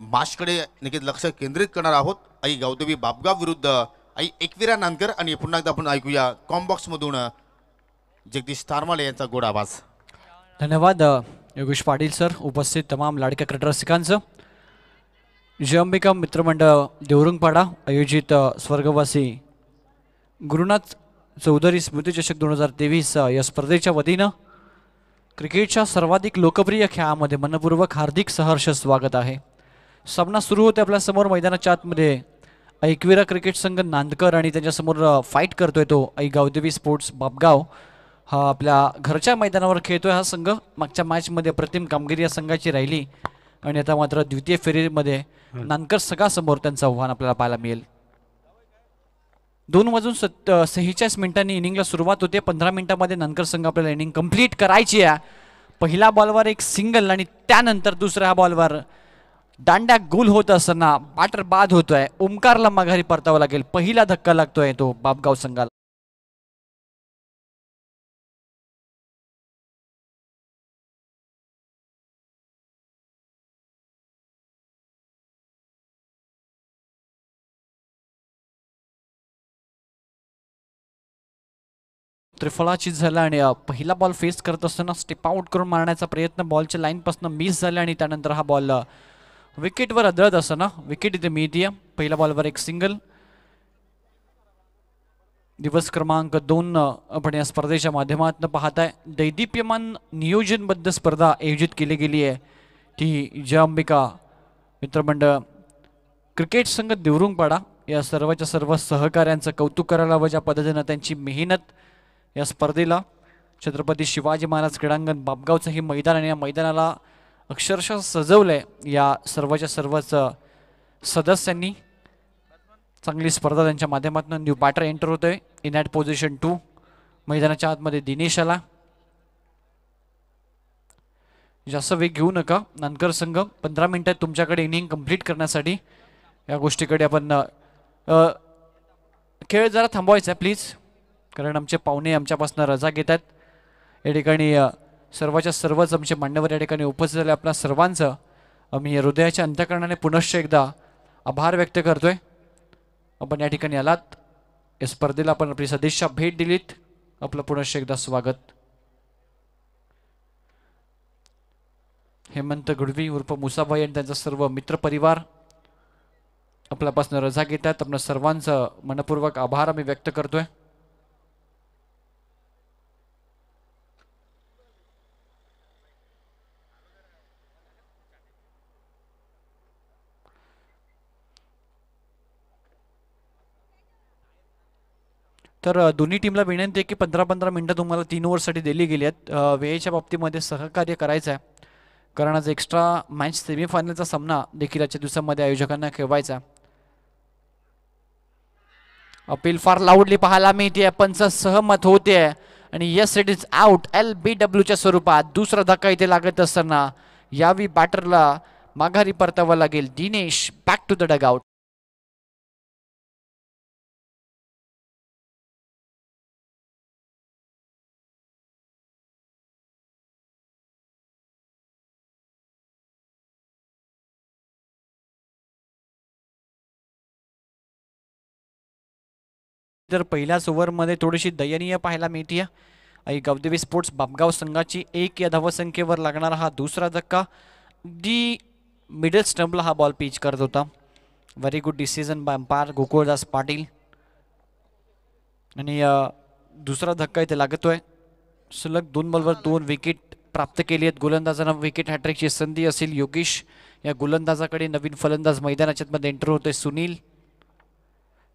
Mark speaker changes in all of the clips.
Speaker 1: माशकडे नक्कीच लक्ष केंद्रित करणार आहोत. आई गौतमी बापगाव विरुद्ध आई एकविरा नांदकर आणि पुन्हा एकदा आपण ऐकूया कॉम्बॉक्समधून जगदीश तारमाले यांचा गोड आवाज.
Speaker 2: धन्यवाद योगेश पाटील सर उपस्थित तमाम लाडक्या क्रिकेट रसिकांचं. जय अंबिका मित्रमंडळ देवरुंगपाडा आयोजित स्वर्गवासी गुरुनाथ चौधरी स्मृतीचषक दोन हजार तेवीस या स्पर्धेच्या वतीनं क्रिकेटच्या सर्वाधिक लोकप्रिय खेळामध्ये मनपूर्वक हार्दिक सहर्ष स्वागत आहे. सामना सुरू होते आपल्यासमोर मैदानाच्या आतमध्ये. ऐकविरा क्रिकेट संघ नांदकर आणि त्याच्यासमोर फाईट करतोय तो ऐ गावदेवी स्पोर्ट्स बापगाव. हा आपल्या घरच्या मैदानावर खेळतोय हा संघ. मागच्या मॅचमध्ये अप्रतिम कामगिरी या संघाची राहिली. आणि आता मात्र द्वितीय फेरीमध्ये नानकर सगळ्यासमोर त्यांचं आव्हान आपल्याला पाहायला मिळेल. दोन वाजून सत्त सेहेचाळीस मिनिटांनी इनिंगला सुरुवात होते. पंधरा मिनिटामध्ये नंतर संघ आपल्याला इनिंग कंप्लीट करायची आहे. पहिल्या बॉलवर एक सिंगल आणि त्यानंतर दुसऱ्या बॉलवर दांड्या गुल होत असताना बाटर बाद होतोय. ओमकारला माघारी परतावा लागेल. पहिला धक्का लागतोय तो बापगाव संघाला. त्रिफळाची झाला आणि पहिला बॉल फेस करत असताना स्टेप आउट करून मारण्याचा प्रयत्न. बॉलच्या लाईनपासून मिस झाला आणि त्यानंतर हा बॉल विकेटवर आदळत असताना विकेट इथे मिळतीय पहिल्या बॉलवर एक सिंगल दिवस क्रमांक दोन आपण या स्पर्धेच्या माध्यमातून पाहताय दैदिप्यमान नियोजनबद्ध स्पर्धा आयोजित केली गेली आहे ती जय अंबिका मित्रमंडळ क्रिकेट संघ देवरुंगपाडा या सर्वच्या सर्व सहकाऱ्यांचं कौतुक करायला हवं ज्या पद्धतीनं त्यांची मेहनत या स्पर्धेला छत्रपती शिवाजी महाराज क्रीडांगण बापगावचं हे मैदान आणि या मैदानाला अक्षरशः सजवलंय या सर्वच्या सर्वच सदस्यांनी. चांगली स्पर्धा त्यांच्या माध्यमातून न्यू बॅटर एंटर होतोय. इन ॲट पोझिशन टू मैदानाच्या आतमध्ये दिनेश आला. जास्त वेग घेऊ नका नानकर संघ. पंधरा मिनिटात तुमच्याकडे इनिंग कंप्लीट करण्यासाठी या गोष्टीकडे आपण खेळ जरा थांबवायचा आहे प्लीज कारण आमचे पाहुणे आमच्यापासून रजा घेतात. या ठिकाणी सर्वाच्या सर्वच आमचे मान्यवर या ठिकाणी उपस्थित झाले. आपल्या सर्वांचं आम्ही हृदयाच्या अंत्यकरणाने पुनश्च एकदा आभार व्यक्त करतोय. आपण या ठिकाणी आलात. या स्पर्धेला आपण आपली सदिच्छा भेट दिलीत. आपलं पुनश्च एकदा स्वागत. हेमंत गुडवी उर्फ मुसाभाई आणि त्यांचा सर्व मित्रपरिवार आपल्यापासून रजा घेतात. आपल्या सर्वांचं मनपूर्वक आभार आम्ही व्यक्त करतोय. तर दोन्ही टीमला विनंती आहे की पंधरा पंधरा मिनटं तुम्हाला तीन ओव्हरसाठी दिली गेली आहेत. वेळेच्या बाबतीमध्ये सहकार्य करायचं आहे. कारण आज एक्स्ट्रा मॅच सेमीफायनलचा सामना देखील आजच्या दिवसामध्ये आयोजकांना खेळवायचा आहे. अपील फार लाऊडली पाहायला मिळते पंच सहमत होते. आणि yes it is out L B डब्ल्यूच्या स्वरूपात दुसरा धक्का इथे लागत असताना यावी बॅटरला माघारी परतावा लागेल. Dinesh back to the dugout तर पहिल्याच ओव्हरमध्ये थोडीशी दयनीय पाहायला मिळते आई गावदेवी स्पोर्ट्स बापगाव संघाची एक या धावसंख्येवर लागणारा हा दुसरा धक्का. दी मिडल स्टंपला हा बॉल पिच करत होता. Very good decision by umpire Gokuldas Patil. आणि दुसरा धक्का इथे लागतोय. सलग दोन बॉलवर दोन विकेट प्राप्त केली आहेत. गोलंदाजांना विकेट हॅट्रिकची संधी असेल योगेश. या गोलंदाजाकडे नवीन फलंदाज मैदानाच्या मध्ये एंटर होतोय सुनील.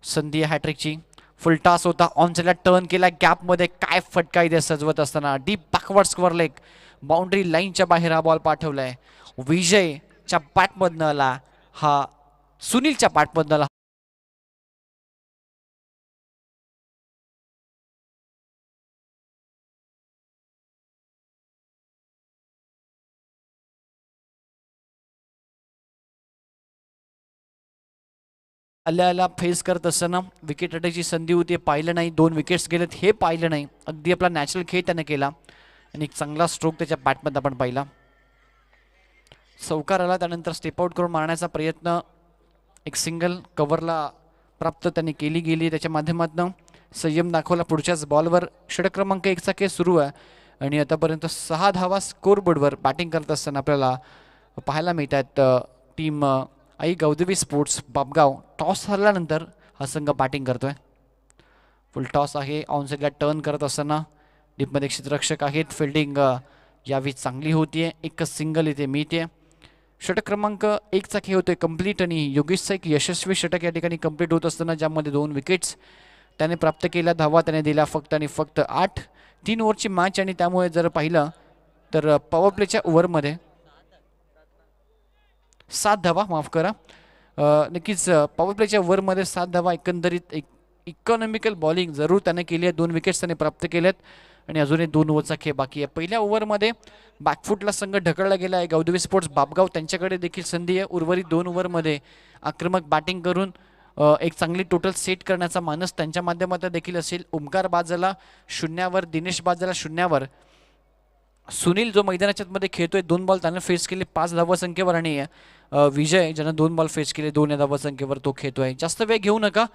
Speaker 2: संधी हॅट्रिकची फुल टास होता. ऑनसेला टर्न केला. गॅपमध्ये काय फटका इथे सजवत असताना. Deep backward square leg boundary लाईनच्या बाहेर हा बॉल पाठवलाय. विजयच्या बॅटमधनं आला हा सुनीलच्या बॅटमधनं आला. आल्या फेस करत असताना विकेट अटॅकची संधी होती हे पाहिलं नाही. दोन विकेट्स गेलेत हे पाहिलं नाही. अगदी आपला नॅचरल खेळ त्याने केला. आणि एक चांगला स्ट्रोक त्याच्या बॅटमध्ये आपण पाहिला. चौकार आला त्यानंतर स्टेपआउट करून मारण्याचा प्रयत्न. एक सिंगल कव्हरला प्राप्त त्यांनी केली गेली. त्याच्या माध्यमातून संयम दाखवला पुढच्याच बॉलवर षडक्रमांक क्रमांक एकचा केस सुरू आहे. आणि आतापर्यंत सहा धावा स्कोरबोर्डवर बॅटिंग करत असताना आपल्याला पाहायला मिळतात team Aai Gaudevi sports Bapgaon toss हरल्यानंतर हा संघ बॅटिंग आहे फुल टॉस आहे. ऑनसाईडला टर्न करत असताना डीपमध्ये क्षेत्ररक्षक आहेत. फिल्डिंग यावी चांगली होती आहे एकच सिंगल इथे मिळते षटक क्रमांक एकचा खेळ होतोय कंप्लीट आणि योगेशचा एक यशस्वी षटक या ठिकाणी कंप्लीट होत असताना ज्यामध्ये दोन विकेट्स त्याने प्राप्त केल्या. धावा त्याने दिल्या फक्त आणि फक्त आठ. तीन ओव्हरची मॅच आणि त्यामुळे जर पाहिलं तर पॉवर प्लेच्या ओव्हरमध्ये सात धावा माफ करा. नक्कीच पॉवर प्लेच्या वरमध्ये सात धावा एकंदरीत एक इकॉनॉमिकल बॉलिंग जरूर त्याने केली आहे. दोन विकेट्स त्याने प्राप्त केल्यात आणि अजूनही दोन ओव्हरचा खेळ बाकी आहे. पहिल्या ओव्हरमध्ये बॅकफूटला संघ ढकलला गेला आहे. गौदवी स्पोर्ट्स बापगाव त्यांच्याकडे देखील संधी आहे. उर्वरित दोन ओव्हरमध्ये आक्रमक बॅटिंग करून एक चांगली टोटल सेट करण्याचा मानस त्यांच्या माध्यमातून देखील असेल. ओमकार बाजला शून्यावर दिनेश बाजला शून्यावर. सुनील जो मैदानाच्या मध्ये खेळतोय दोन बॉल त्यानं फेस केले पाच धावसंख्येवर आणि विजय ज्यानं दोन बॉल फेस केले दोन या धावसंख्येवर तो खेळतोय. जास्त वेळ घेऊ नका.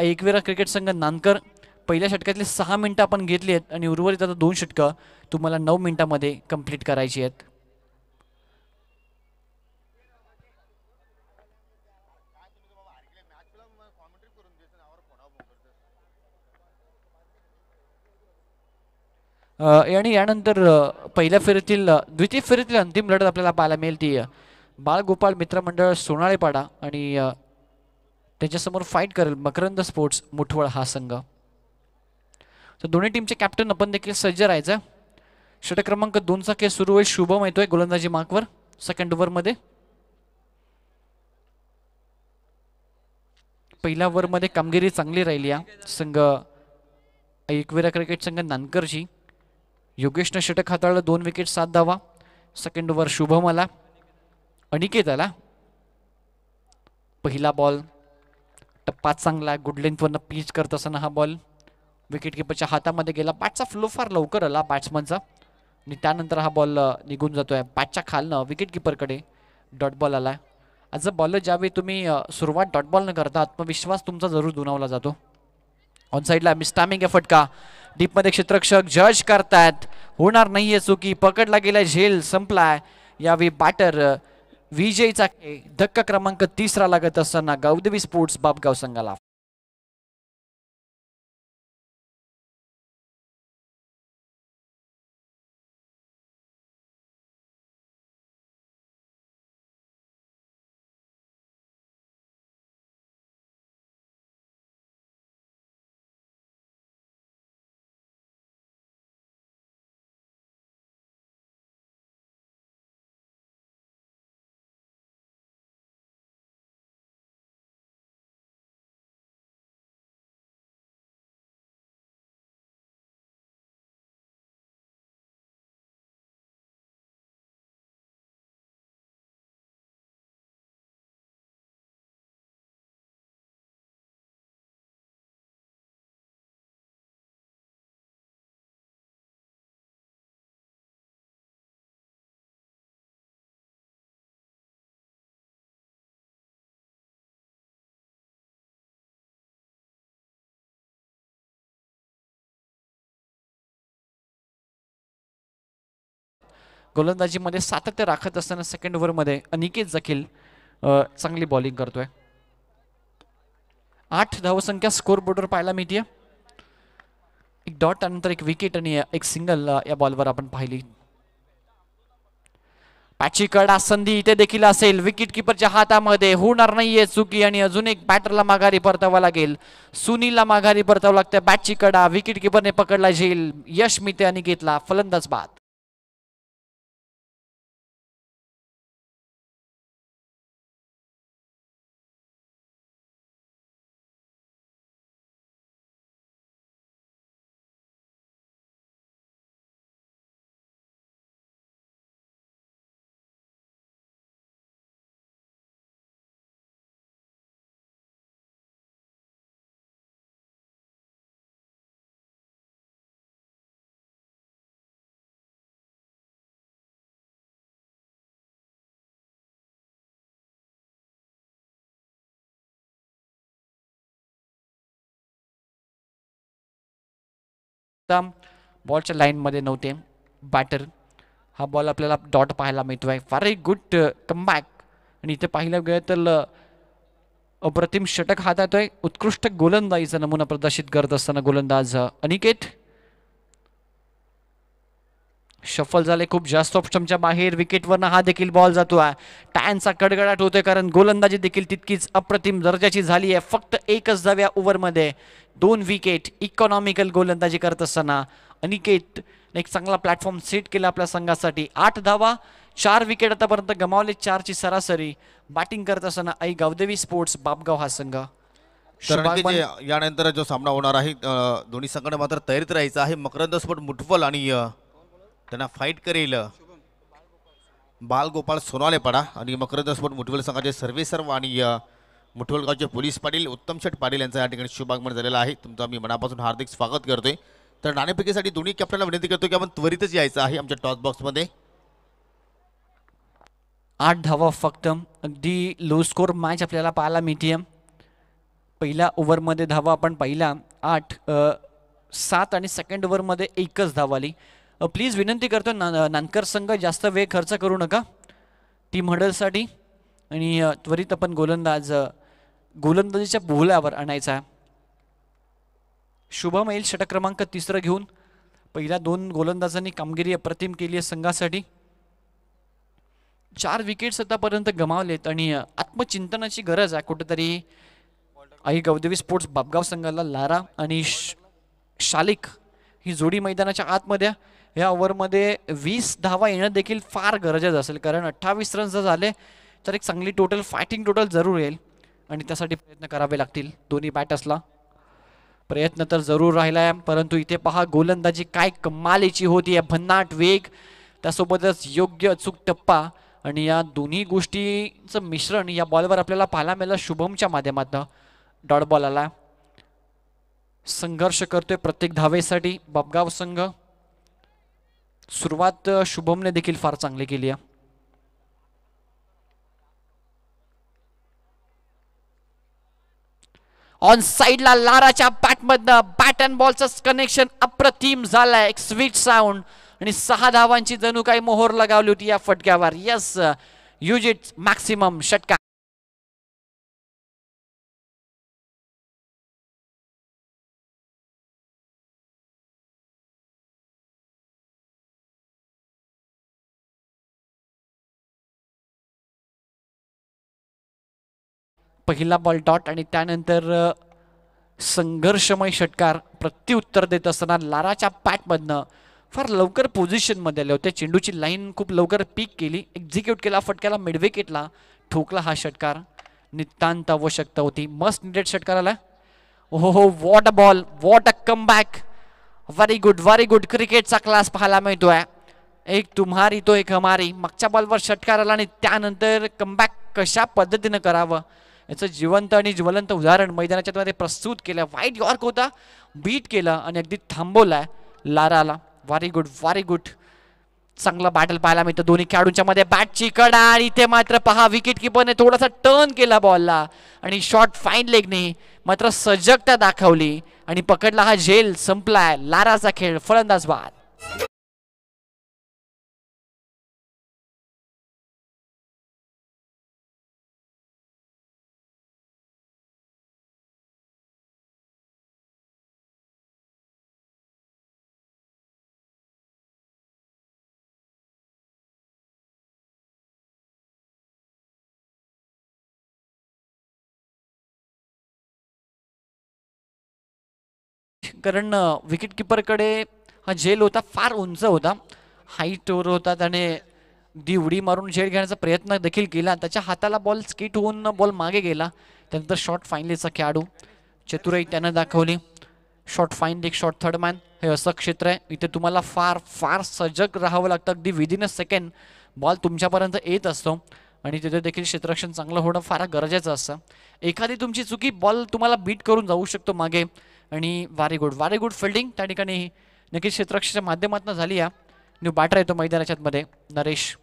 Speaker 2: एकवेरा क्रिकेट संघ नानकर पहिल्या षटकातली सहा मिनटं आपण घेतली आहेत आणि उर्वरित आता दोन षटकं तुम्हाला नऊ मिनिटामध्ये कंप्लीट करायची आहेत. आणि यानंतर पहिल्या फेरीतील द्वितीय फेरीतील अंतिम लढत आपल्याला पाहायला मिळेल ती बाळगोपाळ मित्रमंडळ सोनाळेपाडा आणि त्याच्यासमोर फाईट करेल मकरंद स्पोर्ट्स मुठवळ हा संघ. तर दोन्ही टीमचे कॅप्टन आपण देखील सज्ज राहायचं. षटक क्रमांक दोनचा खेळ सुरू होईल. शुभम येतोय गोलंदाजी मार्कवर सेकंड ओव्हरमध्ये पहिल्या ओव्हरमध्ये कामगिरी चांगली राहिली या संघ एकविरा क्रिकेट संघ नानकरची योगेशनं षटक हाताळलं दोन विकेट सात धावा. सेकंड ओव्हर शुभम आला. अनिकेत आला. पहिला बॉल टप्पा चांगला. गुड लेंथवरनं पीच करत असताना हा बॉल विकेट किपरच्या हातामध्ये गेला. बॅटचा फ्लो फार लवकर आला बॅट्समनचा आणि त्यानंतर हा बॉल निघून जातोय. बॅटच्या खालनं विकेट किपरकडे डॉट बॉल आला. आज बॉलर ज्यावेळी तुम्ही सुरुवात डॉट बॉल न करता आत्मविश्वास तुमचा जरूर दुणावला जातो. ऑन साईडला मिस्टामिंग फटका. डीपमध्ये क्षेत्रक्षक जज करतायत. होणार नाहीये चुकी. पकडला गेला झेल संपलाय. यावेळी बॅटर विजयचा धक्का क्रमांक तिसरा लागत असताना गौदवी स्पोर्ट्स बापगाव संघाला. गोलंदाजीमध्ये सातत्य राखत असताना सेकंड ओव्हरमध्ये अनिकेत जखील चांगली बॉलिंग करतोय. आठ धावसंख्या स्कोर बोर्डवर पाहायला मिळते एक डॉट त्यानंतर एक विकेट आणि एक सिंगल या बॉलवर आपण पाहिली. पॅची कडा संधी इथे देखील असेल. विकेट किपरच्या हातामध्ये होणार नाहीये चुकी आणि अजून एक बॅटरला माघारी परतावा लागेल. सुनीलला माघारी परतावं लागतं बॅटची कडा विकेट किपरने पकडला झेल. यश मिते आणि घेतला फलंदाज बाद. एकदम बॉलच्या लाईनमध्ये नव्हते. बॅटर हा बॉल आपल्याला डॉट पाहायला मिळतो. आहे फार ए गुड कमबॅक आणि इथे पाहिलं गेलं तर uh, अप्रतिम षटक हातात आहे. उत्कृष्ट गोलंदाजीचा नमुना प्रदर्शित करत असताना गोलंदाज अनिकेत शफल झाले खूप जास्त ऑप्शनच्या बाहेर. विकेटवरनं हा देखील बॉल जातो आहे. टॅनचा कडकडाट होतोय कारण गोलंदाजी देखील तितकीच अप्रतिम दर्जाची झाली आहे. फक्त एकच धाव्या ओव्हरमध्ये दोन विकेट इकॉनॉमिकल गोलंदाजी करत असताना अनिकेत एक चांगला प्लॅटफॉर्म सेट केला आपल्या संघासाठी. आठ धावा चार विकेट आतापर्यंत गमावले चारची सरासरी. बॅटिंग करत असताना आई गावदेवी स्पोर्ट्स बापगाव हा संघ.
Speaker 1: यानंतर जो सामना होणार आहे दोन्ही संघाने मात्र तयारीत राहायचं आहे. मकरंद स्पोर्ट मुठवल आणि त्यांना फाईट करेल. अ, बालगोपाळ सोनालेपाडा आणि मकरंद मुठवेल मुठवल संघाचे सर्वे सर्व आणि मुठवलगावचे पोलीस पाटील उत्तम शेठ पाटील यांचं या ठिकाणी शुभागमन झालेलं आहे. तुमचं मी मनापासून हार्दिक स्वागत करतोय. तर नाणेफेकीसाठी दोन्ही कॅप्टनला विनंती करतो की आपण त्वरितच यायचं आहे आमच्या टॉस बॉक्समध्ये
Speaker 2: आठ धावा फक्त. अगदी लो स्कोर मॅच आपल्याला पाहायला मिळते पहिल्या ओव्हरमध्ये धावा आपण पहिला. आठ सात आणि सेकंड ओव्हरमध्ये एकच धाव आली. प्लीज विनंती करतो ना नानकर संघ जास्त वेळ खर्च करू नका. टीम हडलसाठी आणि त्वरित आपण गोलंदाज गोलंदाजीच्या बोहल्यावर आणायचा आहे. शुभम येईल षटक क्रमांक तिसरं घेऊन. पहिल्या दोन गोलंदाजांनी कामगिरी अप्रतिम केली आहे संघासाठी. चार विकेट्स आतापर्यंत गमावलेत आणि आत्मचिंतनाची गरज आहे कुठेतरी. आई गौदेवी स्पोर्ट्स बापगाव संघाला लारा आणि श- शालिक ही जोडी मैदानाच्या आतमध्ये ह्या ओव्हरमध्ये वीस धावा येणं देखील फार गरजेचं असेल. कारण अठ्ठावीस रन जर झाले तर एक चांगली टोटल फायटिंग टोटल जरूर येईल. आणि त्यासाठी प्रयत्न करावे लागतील दोन्ही बॅटर्सला प्रयत्न तर जरूर राहिला आहे परंतु इथे पहा गोलंदाजी काय कमालीची होती आहे भन्नाट वेग. त्यासोबतच योग्य अचूक टप्पा. आणि या दोन्ही गोष्टींचं मिश्रण या बॉलवर आपल्याला पाहायला मिळालं शुभमच्या माध्यमातून. डॉट बॉल आला. संघर्ष करतोय प्रत्येक धावेसाठी. बबगाव संघ. सुरुवात शुभमने देखील फार चांगली केली आहे. ऑन साईडला लाराच्या बॅटमधनं बॅट अँड बॉलचं कनेक्शन अप्रतिम झालंय. एक स्वीट साऊंड आणि सहा धावांची जणू काही मोहर लगावली होती या फटक्यावर. Yes you did it maximum षटका. पहिला बॉल डॉट आणि त्यानंतर संघर्षमय षटकार प्रत्युत्तर देत असताना लाराच्या पॅटमधनं फार लवकर पोझिशनमध्ये आले होते. चेंडूची लाईन खूप लवकर पीक केली एक्झिक्यूट केला फटक्याला मिडविकेटला ठोकला हा षटकार. नितांत आवश्यकता होती. मस्ट निडेड षटकार आला. हो हो what a ball what a come back very good very good क्रिकेटचा क्लास पाहायला मिळतोय. एक तुम्हारी तो एक हमारी. मागच्या बॉलवर षटकार आला आणि त्यानंतर कमबॅक कशा पद्धतीनं करावं? याचं जिवंत आणि ज्वलंत उदाहरण मैदानाच्या मध्ये प्रस्तुत केलं. वाईट यॉर्क होता. बीट केला आणि अगदी थांबवलाय लाराला. व्हेरी गुड व्हेरी गुड चांगला बॅटल पाहायला मिळतं. दोन्ही खेळाडूंच्या मध्ये बॅटची कडा आणि इथे मात्र पहा विकेट किपरने थोडासा टर्न केला बॉलला आणि शॉर्ट फाईन लेगने मात्र सजगता दाखवली. आणि पकडला हा झेल संपलाय लाराचा खेळ. फलंदाज बाद. कारण विकेटकीपरकडे हा झेल होता फार उंच होता. हाईटवर होता त्याने दी उडी मारून झेल घेण्याचा प्रयत्न देखील केला. त्याच्या हाताला बॉल स्किट होऊन बॉल मागे गेला. त्यानंतर शॉर्ट फाईनलीचा खेळाडू चतुराई त्यानं दाखवली. शॉर्ट फाईन एक शॉर्ट थर्ड मॅन हे असं क्षेत्र आहे. इथे तुम्हाला फार फार सजग राहावं लागतं. अगदी विदिन अ सेकंड बॉल तुमच्यापर्यंत येत असतो. आणि तिथे देखील क्षेत्ररक्षण चांगलं होणं फार गरजेचं असतं. एखादी तुमची चुकी बॉल तुम्हाला बीट करून जाऊ शकतो मागे. आणि वारे गुड वारे गुड फिल्डिंग त्या ठिकाणी. नक्कीच क्षेत्रक्षच्या माध्यमातून झाली या. न्यू बॅटर येतो मैदानाच्या मध्ये नरेश.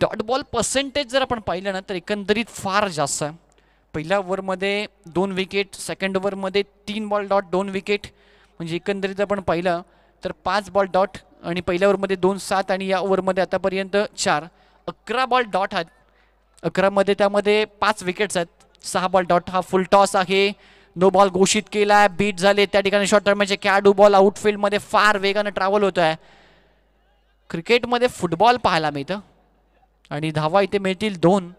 Speaker 2: डॉट बॉल पर्सेंटेज जर आपण पाहिलं ना तर एकंदरीत फार जास्त आहे. पहिल्या ओव्हरमध्ये दोन विकेट सेकंड ओव्हरमध्ये तीन बॉल डॉट दोन विकेट म्हणजे एकंदरीत आपण पाहिलं तर पाच बॉल डॉट आणि पहिल्या ओव्हरमध्ये दोन सात आणि या ओव्हरमध्ये आतापर्यंत चार. अकरा बॉल डॉट आहेत. अकरामध्ये त्यामध्ये पाच विकेट्स आहेत. सहा बॉल डॉट हा फुल टॉस आहे. नो बॉल घोषित केला आहे बीट झाले. त्या ठिकाणी शॉर्ट टर्मचे म्हणजे कॅडू बॉल आउटफील्डमध्ये फार वेगानं ट्रॅव्हल होतो आहे क्रिकेटमध्ये फुटबॉल पाहायला मिळतं. आणि धावा इथे मिळतील दोन.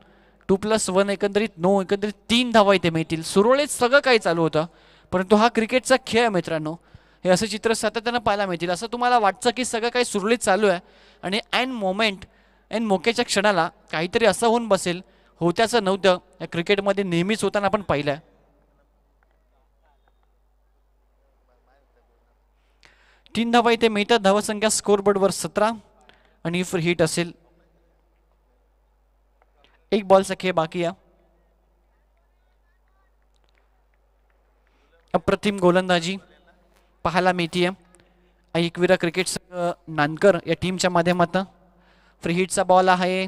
Speaker 2: टू प्लस वन एकंदरीत नो एकंदरीत तीन धावा इथे मिळतील. सुरळीत सगळं काही चालू होतं. परंतु हा क्रिकेटचा खेळ आहे मित्रांनो. हे असं चित्र सातत्यानं पाहायला मिळतील. असं तुम्हाला वाटतं की सगळं काही सुरळीत चालू आहे. आणि ॲन मोमेंट ॲन मोक्याच्या क्षणाला काहीतरी असं होऊन बसेल. होत्याचं नव्हतं. या क्रिकेटमध्ये नेहमीच होताना आपण पाहिलं. आहे तीन धावा इथे मिळतात. धावसंख्या स्कोरबोर्डवर सतरा. आणि फ्री हिट असेल. एक बॉल सखे बाकी या. अप्रतिम गोलंदाजी. पाहायला मिळतीये. एकविरा क्रिकेट संघ नानकर या टीमच्या माध्यमातून. फ्री हिटचा बॉल आहे.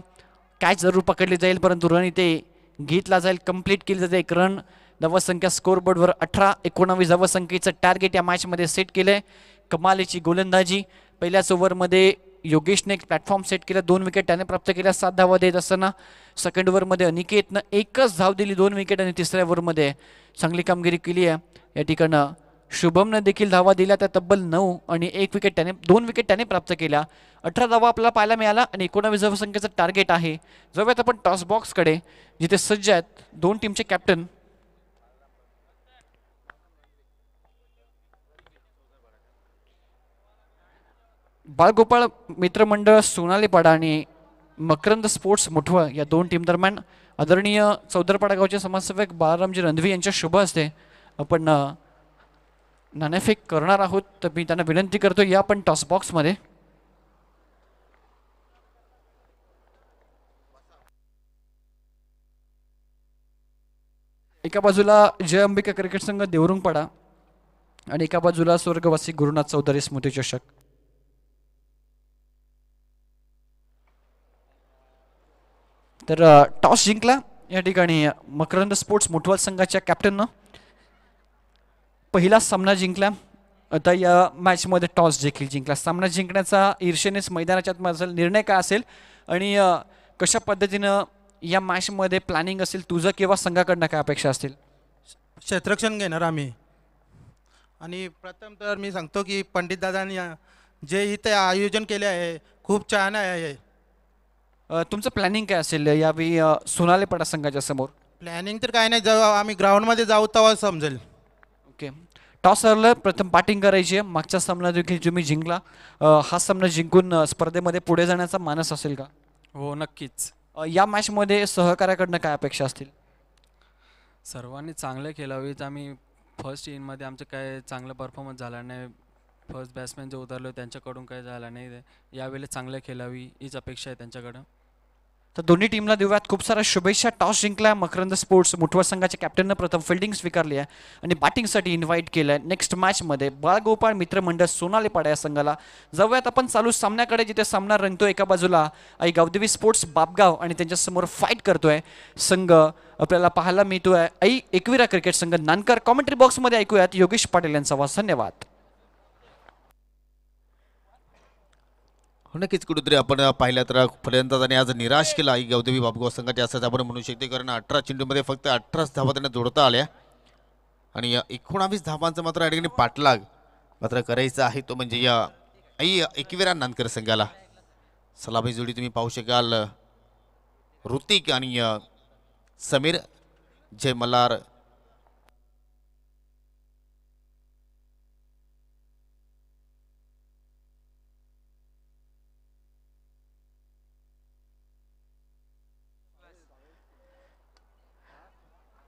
Speaker 2: कॅच जरूर पकडली जाईल परंतु रन इथे घेतला जाईल कंप्लीट केली जाते एक रन धावसंख्या स्कोरबोर्डवर अठरा एकोणावीस धावसंख्येचं टार्गेट या मॅचमध्ये सेट केलं आहे कमालीची गोलंदाजी. पहिल्याच ओव्हरमध्ये योगेशने एक प्लॅटफॉर्म सेट केला दोन विकेट त्याने प्राप्त केल्या सात धावा देत असताना. सेकंड ओव्हरमध्ये अनिकेतनं एकच धाव दिली दोन विकेट आणि तिसऱ्या ओव्हरमध्ये चांगली कामगिरी केली आहे. या ठिकाणं शुभमनं देखील धावा दिल्या त्या तब्बल नऊ आणि एक विकेट त्याने दोन विकेट त्याने प्राप्त केल्या. अठरा धावा आपल्याला पाहायला मिळाला आणि एकोणावीस धावसंख्येचं टार्गेट आहे. जाऊयात आपण टॉस बॉक्सकडे जिथे सज्ज आहेत दोन टीमचे कॅप्टन बाळगोपाळ मित्रमंडळ सोनालीपाडा आणि मकरंद स्पोर्ट्स मुठवळ या दोन टीम दरम्यान आदरणीय चौदरपाडा गावचे समाजसेवक बाळारामजी रणधवी यांच्या शुभ असते आपण नाणेफेक करणार आहोत तर मी त्यांना विनंती करतो या पण टॉस बॉक्समध्ये एका बाजूला जय अंबिका क्रिकेट संघ देवरुंग पडा आणि एका बाजूला स्वर्गवासी गुरुनाथ चौधरी स्मृती चषक. तर टॉस जिंकला. या ठिकाणी मकरंद स्पोर्ट्स मुठवल संघाच्या कॅप्टननं पहिला सामना जिंकला. आता या मॅचमध्ये टॉस देखील जिंकला. सामना जिंकण्याचा ईर्षेनेच मैदानाच्या असेल निर्णय काय असेल? आणि कशा पद्धतीनं या मॅचमध्ये प्लॅनिंग असेल? तुझं किंवा संघाकडनं काय अपेक्षा असतील?
Speaker 3: क्षेत्ररक्षण घेणार आम्ही. आणि प्रथम तर मी सांगतो की पंडित दादांनी जे इथे आयोजन केले आहे खूप छान आहे
Speaker 2: तुमचं प्लॅनिंग काय असेल? यावेळी सोनालेपाडा संघाच्या समोर.
Speaker 3: प्लॅनिंग तर काय नाही. जेव्हा आम्ही ग्राउंडमध्ये जाऊ तेव्हा समजेल.
Speaker 2: ओके. टॉस हरलं प्रथम बॅटिंग करायची. आहे मागच्या सामना देखील तुम्ही जिंकला. हा सामना जिंकून स्पर्धेमध्ये पुढे जाण्याचा मानस असेल का?
Speaker 4: हो नक्कीच.
Speaker 2: या मॅचमध्ये सहकार्याकडनं काय अपेक्षा असतील?
Speaker 4: सर्वांनी चांगले खेळावीत. आम्ही फर्स्ट इनमध्ये आमचं काय चांगलं परफॉर्मन्स झाला नाही. फर्स्ट बॅट्समॅन जे उतरलो त्यांच्याकडून काय झालं नाही. यावेळी चांगलं खेळावी हीच अपेक्षा आहे त्यांच्याकडं.
Speaker 2: तर दोन्ही टीमला देऊयात. खूप साऱ्या शुभेच्छा. टॉस जिंकला मकरंद स्पोर्ट्स. मुठवा संघाच्या कॅप्टननं प्रथम फिल्डिंग स्वीकारली आहे आणि बॅटिंगसाठी इन्व्हाइट केलं आहे नेक्स्ट मॅचमध्ये बाळगोपाळ मित्रमंडळ सोनालेपाडा या संघाला. जाऊयात आपण चालू सामन्याकडे. जिथे सामना रंगतो एका बाजूला. आई गावदेवी स्पोर्ट्स बापगाव आणि त्यांच्यासमोर फाईट करतोय. संघ आपल्याला पाहायला मिळतोय. आई एकविरा क्रिकेट संघ नानकर. कॉमेंट्री बॉक्समध्ये ऐकूयात. योगेश पाटील यांचा आवाज. धन्यवाद.
Speaker 1: हो, नक्कीच. कुठेतरी आपण पाहिलं तर पर्यंत आज निराश केला आई गौदेवी बाबगाव संघाची असंच आपण म्हणू शकतो. कारण अठरा चेंडूमध्ये फक्त अठराच धावा त्यांना जोडता आल्या. आणि या एकोणावीस धावांचा मात्र या ठिकाणी पाठलाग मात्र करायचा आहे तो म्हणजे या आई एकविरा नांदकर संघाला. सलामी जोडी तुम्ही पाहू शकाल. ऋतिक आणि समीर जय मल्हार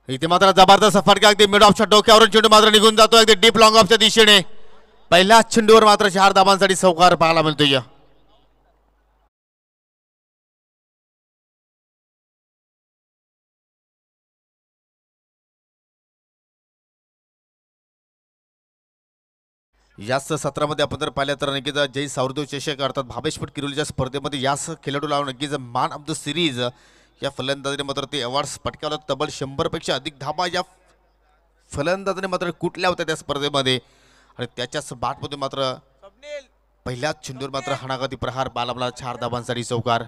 Speaker 1: इथे मात्र जबरदस्त फटका अगदी मिड ऑफच्या डोक्यावरून चेंडू मात्र निघून जातो अगदी डीप लॉंग ऑफच्या दिशेने. पहिल्याच चेंडूवर मात्र चार धाबांसाठी सौकार पाहायला मिळतोय. याच सत्रामध्ये आपण जर पाहिलं तर नक्कीच जय सावरदेव चषक अर्थात भावेशपट किरोलीच्या स्पर्धेमध्ये याच खेळाडूला नक्कीच मॅन ऑफ द सिरीज या फलंदाजीने मात्र ते अवॉर्ड्स पटकावलं तब्बल शंभरपेक्षा अधिक धाबा या फलंदाजाने मात्र कुठल्या होत्या त्या स्पर्धेमध्ये? आणि त्याच्याच बाटमध्ये मात्र पहिल्याच चेंडूवर मात्र हणागती प्रहार बालामला चार धाबांसाठी चौकार.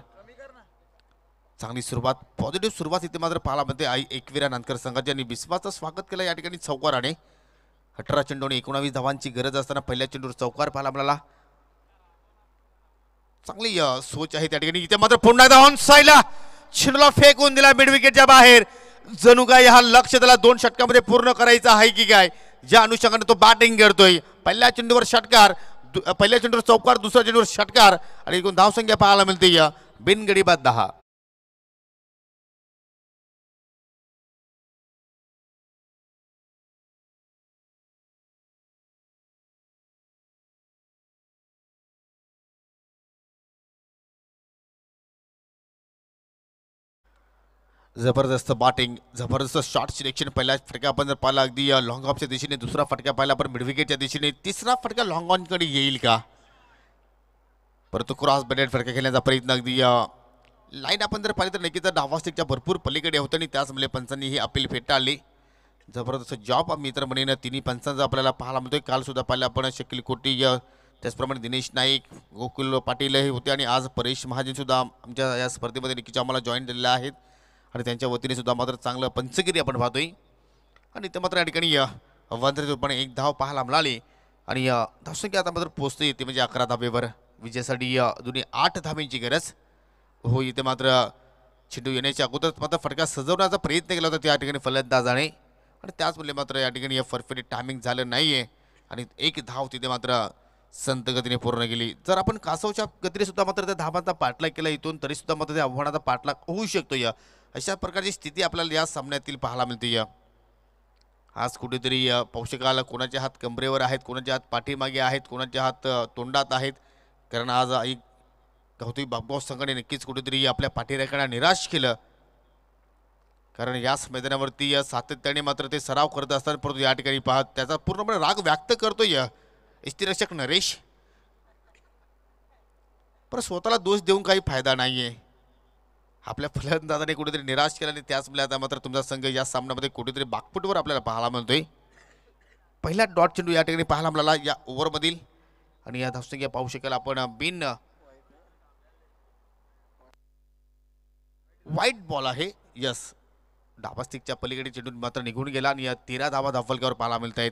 Speaker 1: चांगली सुरुवात पॉझिटिव्ह सुरुवात इथे मात्र पाहायला मिळते आई एकविरा नांदकर संघाचे आणि विश्वाचं स्वागत केलं या ठिकाणी चौकाराने. अठरा चेंडू आणि एकोणावीस धावांची गरज असताना पहिल्या चेंडूवर चौकार पाहायला मिळाला चांगली सोच आहे त्या ठिकाणी. इथे मात्र पुन्हा एकदा ऑन साईडला फेकून दिला मिडविकेटच्या बाहेर. जणू काय हा लक्ष त्याला दोन षटकामध्ये पूर्ण करायचा आहे की काय? ज्या अनुषंगाने तो बॅटिंग करतोय पहिल्या चेंडूवर षटकार दु- पहिल्या चेंडूवर चौकार दुसऱ्या चेंडूवर षटकार आणि एकूण धावसंख्या पाहायला मिळते या. बिनगडी बाद दहा. जबरदस्त बॅटिंग जबरदस्त शॉर्ट सिलेक्शन पहिला फटका आपण जर पाहिला अगदी लॉंग ऑफच्या दिशेने. दुसरा फटका पाहिला आपण मिडविकेटच्या दिशेने. तिसरा फटका लॉंग ऑनकडे येईल का? परंतु क्रॉस बॅटेड फटका खेळण्याचा प्रयत्न अगदी लाईन आपण जर पाहिली तर नक्कीच डावा स्टिकच्या भरपूर पलीकडे होतं आणि त्याचमुळे पंचांनी ही अपील फेटाळली. जबरदस्त जॉब मी तर म्हणेन तिन्ही पंचांचा आपल्याला पाहायला मिळतोय. कालसुद्धा पाहिलं आपण शकील कोटी त्याचप्रमाणे दिनेश नाईक गोकुल पाटील हे होते आणि आज परेश महाजनसुद्धा आमच्या या स्पर्धेमध्ये नक्कीच आम्हाला जॉईन झालेले आहेत. आणि त्यांच्या वतीने सुद्धा मात्र चांगलं पंचगिरी आपण पाहतोय. आणि ते मात्र या ठिकाणी अवांतरितपणे एक धाव पाहायला मिळाली. आणि धावसंख्या आता मात्र पोचते येते म्हणजे अकरा धाबेवर विजयासाठी दोन्ही आठ धाबेंची गरज. हो इथे मात्र चेंडू येण्याच्या अगोदर मात्र फटका सजवण्याचा प्रयत्न केला होता. त्या ठिकाणी फलंदाजाने. आणि त्याचमुळे मात्र या ठिकाणी या परफेक्ट टायमिंग झालं नाही आहे आणि एक धाव तिथे मात्र संत गतीने पूर्ण केली. जर आपण कासवच्या गतीने सुद्धा मात्र त्या धाबांचा पाठलाग केला इथून तरीसुद्धा मात्र त्या आव्हानाचा पाठलाग होऊ शकतो या अशा प्रकारची स्थिती आपल्याला या सामन्यातील पाहायला मिळते या. आज कुठेतरी पौषकाला कोणाचे हात कमरेवर आहेत कोणाचे हात पाठीमागे आहेत कोणाचे हात तोंडात आहेत? कारण आज आई गौतमी बाबगाव संघाने नक्कीच कुठेतरी आपल्या पाठीरेखांना निराश केलं. कारण याच मैदानावरती या सातत्याने मात्र ते सराव करत असतात परंतु या ठिकाणी पाहत त्याचा पूर्णपणे राग व्यक्त करतो या. इस्तिरक्षक नरेश. पण स्वतःला दोष देऊन काही फायदा नाही आहे आपल्या फलंदाजाने कुठेतरी निराश केला आणि त्याचमुळे आता मात्र तुमचा संघ या सामन्यामध्ये कुठेतरी बागपुटवर आपल्याला पाहायला मिळतोय. पहिला डॉट चेंडू या ठिकाणी पाहायला मिळाला या ओव्हरमधील. आणि या धावसंख्या पाहू शकेल आपण बिन वाईट बॉल आहे. यस. डाबा स्टिकच्या पलीकडे चेंडून मात्र निघून गेला आणि या तेरा धावा धाफलक्यावर पाहायला मिळत आहेत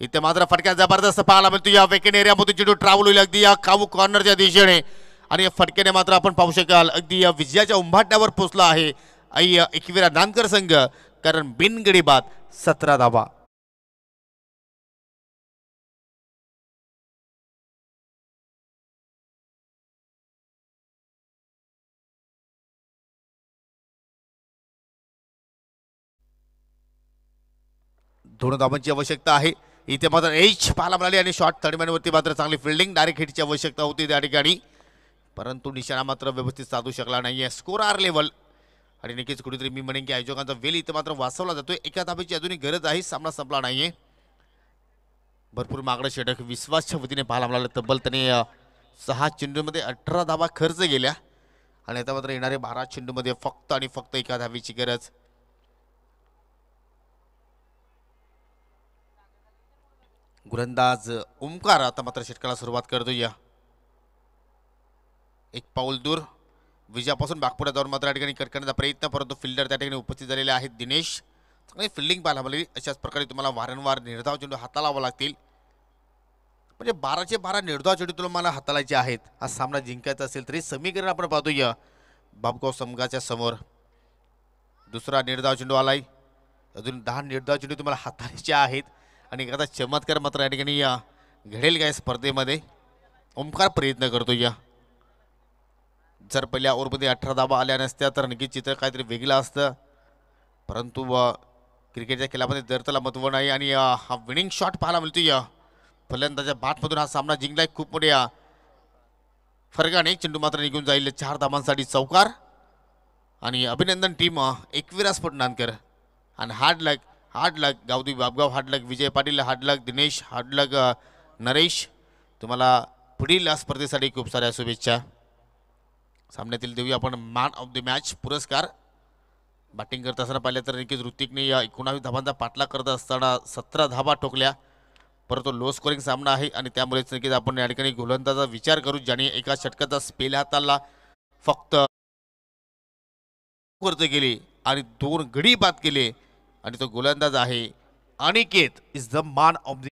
Speaker 1: इथे मात्र फटक्या जबरदस्त पाहायला मिळतो या वेकेंड एरियामधून चेंडू ट्रॅव्हल होईल अगदी या कावू कॉर्नरच्या दिशेने. आणि या फटक्याने मात्र आपण पाहू शकाल अगदी या विजयाच्या उंभाट्यावर पोचला आहे अय्य एकविरा नांदकर संघ. कारण बिनगडी बाद सतरा धावा. दोन धावांची आवश्यकता आहे. इथे मात्र एच पाहायला मिळाली आणि शॉर्ट थर्डमॅनवरती मात्र चांगली फिल्डिंग डायरेक्ट हिटची आवश्यकता होती त्या ठिकाणी. परंतु निशाणा मात्र व्यवस्थित साधू शकला नाही आहे स्कोर आर लेवल आणि नक्कीच कुठेतरी मी म्हणेन की आयोजकांचा वेल इथं मात्र वाचवला जातोय. एका ताब्याची अजूनही गरज आहे सामना संपला नाहीये. भरपूर मागणं षटक विश्वासच्या वतीने पाहायला मिळालं. तब्बल त्याने सहा चेंडूमध्ये अठरा धाबा खर्च गेल्या आणि आता मात्र येणारे बारा चेंडूमध्ये फक्त आणि फक्त एका धाबीची गरज. गोलंदाज ओमकार आता मात्र षटकाला सुरुवात करतो या एक पाऊल दूर. विजयापासून बागपुढे जाऊन मात्र या ठिकाणी कट करण्याचा प्रयत्न परंतु फिल्डर त्या ठिकाणी उपस्थित झालेले आहेत दिनेश. चांगली फिल्डिंग पाहायला मिळाली. अशाच प्रकारे तुम्हाला वारंवार निर्धाव चेंडू हातालावा लागतील. म्हणजे बाराचे बारा निर्धाव चेंडू तुम्हाला मला हाताळायचे आहेत. हा सामना जिंकायचा असेल तरी समीकरण आपण पाहतोय. बाबगाव संघाच्या समोर दुसरा निर्धाव चेंडू आलाय. अजून दहा निर्धाव चेंडू तुम्हाला हाताळायचे आहेत. आणि एखादा चमत्कार मात्र या ठिकाणी या घडेल काय स्पर्धेमध्ये. ओंकार प्रयत्न करतो या जर पहिल्या ओव्हरमध्ये अठरा धाबा आल्या नसत्या तर नक्कीच चित्र काहीतरी वेगळं असतं. परंतु क्रिकेटच्या खेळामध्ये जर त्याला महत्त्व नाही आणि हा विनिंग शॉट पाहायला मिळतो या. फलंदाच्या बाटमधून हा सामना जिंकलाय खूप मोठ्या फरकाने. चेंडू मात्र निघून जाईल चार धाबांसाठी चौकार. आणि अभिनंदन टीम एकविरास एकविरा आणि hard luck hard luck Gavdi Babgaon hard luck Vijay Patil hard luck Dinesh hard luck Naresh. तुम्हाला पुढील स्पर्धेसाठी खूप साऱ्या शुभेच्छा. सामन्यातील देऊया आपण मॅन ऑफ द मॅच पुरस्कार. बॅटिंग करत असताना पाहिलं तर निकेत ऋतिकने या एकोणावीस धाबांचा पाठलाग करत असताना सतरा धाबा ठोकल्या. परंतु लो स्कोरिंग सामना आहे आणि त्यामुळेच नक्कीच आपण या ठिकाणी गोलंदाजा विचार करू ज्याने एका षटकाचा स्पेल हाताला फक्त खर्च केले आणि दोन गडी बाद केले. आणि तो गोलंदाज आहे Aniket is the man of the